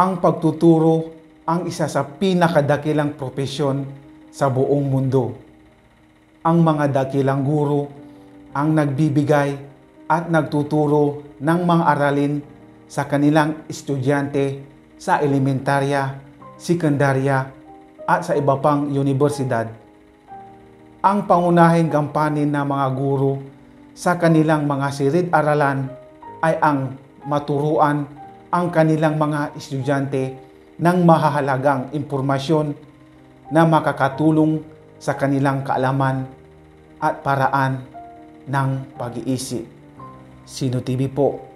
ang pagtuturo ang isa sa pinakadakilang propesyon sa buong mundo. Ang mga dakilang guro ang nagbibigay at nagtuturo ng mga aralin sa kanilang estudyante sa elementarya, sekundarya at sa iba pang universidad. Ang pangunahing gampanin ng mga guro sa kanilang mga silid-aralan ay ang maturuan ang kanilang mga estudyante ng mahahalagang impormasyon na makakatulong sa kanilang kaalaman at paraan ng pag-iisip. Sino TV po